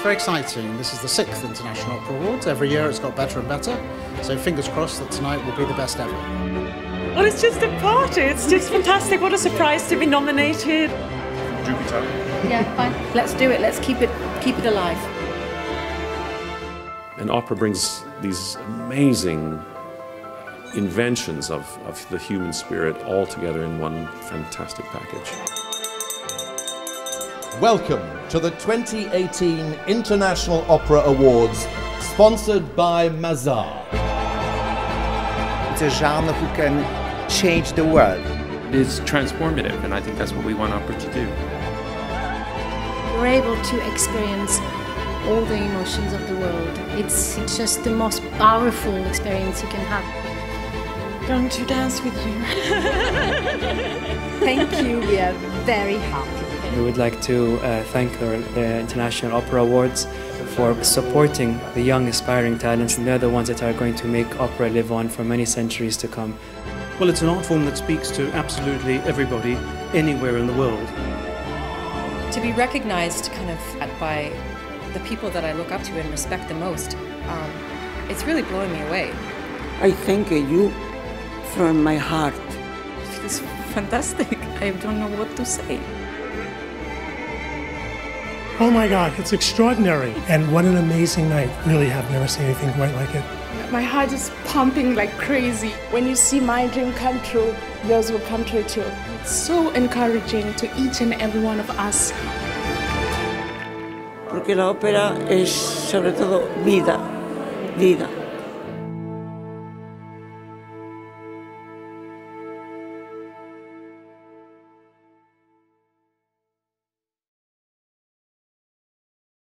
It's very exciting. This is the sixth International Opera Awards. Every year it's got better and better. So fingers crossed that tonight will be the best ever. Well, it's just a party. It's just fantastic. What a surprise to be nominated. Jupiter. Yeah, fine. Let's do it. Let's keep it keep it alive. And opera brings these amazing inventions of, of the human spirit all together in one fantastic package. Welcome to the 2018 International Opera Awards, sponsored by Mazars. It's a genre who can change the world. It's transformative, and I think that's what we want opera to do. We're able to experience all the emotions of the world. It's, it's just the most powerful experience you can have. Going to dance with you. Thank you. We are very happy. We would like to uh, thank the International Opera Awards for supporting the young aspiring talents. And they're the ones that are going to make opera live on for many centuries to come. Well, it's an art form that speaks to absolutely everybody, anywhere in the world. To be recognized kind of by the people that I look up to and respect the most, um, it's really blowing me away. I thank you from my heart. It's fantastic. I don't know what to say. Oh my God, it's extraordinary. And what an amazing night. Really have never seen anything quite like it. My heart is pumping like crazy. When you see my dream come true, yours will come true too. It's so encouraging to each and every one of us. Porque la ópera es sobre todo vida, vida.